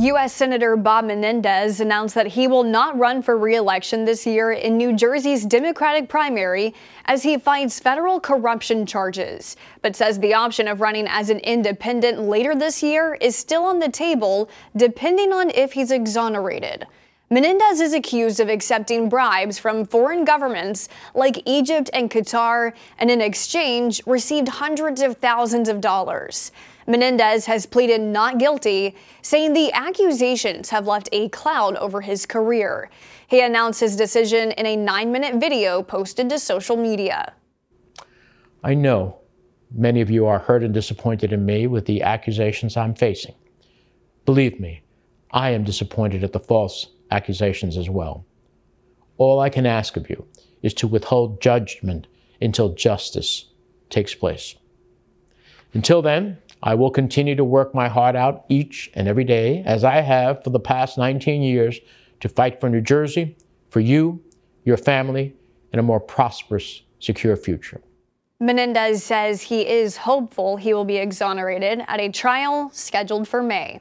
U.S. Senator Bob Menendez announced that he will not run for re-election this year in New Jersey's Democratic primary as he fights federal corruption charges, but says the option of running as an independent later this year is still on the table, depending on if he's exonerated. Menendez is accused of accepting bribes from foreign governments like Egypt and Qatar, and in exchange received hundreds of thousands of dollars. Menendez has pleaded not guilty, saying the accusations have left a cloud over his career. He announced his decision in a nine minute video posted to social media. I know many of you are hurt and disappointed in me with the accusations I'm facing. Believe me, I am disappointed at the false accusations as well. All I can ask of you is to withhold judgment until justice takes place. Until then, I will continue to work my heart out each and every day, as I have for the past 19 years, to fight for New Jersey, for you, your family, and a more prosperous, secure future. Menendez says he is hopeful he will be exonerated at a trial scheduled for May.